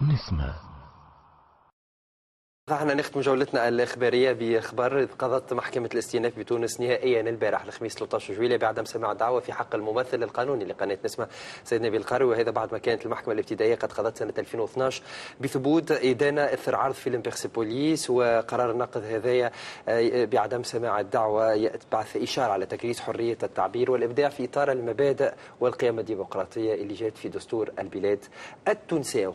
نسمة إحنا نختم جولتنا الإخبارية بإخبار قضت محكمة الاستئناف بتونس نهائيا البارح الخميس 13 جويلية بعدم سماع دعوه في حق الممثل القانوني لقناة نسمة سيد نبيل القروي وهذا بعد ما كانت المحكمة الابتدائية قد قضت سنة 2012 بثبوت إدانة إثر عرض فيلم بيرسيبوليس وقرار النقد هذايا بعدم سماع الدعوة بعث إشارة على تكريس حرية التعبير والإبداع في إطار المبادئ والقيم الديمقراطية اللي جات في دستور البلاد التونسية.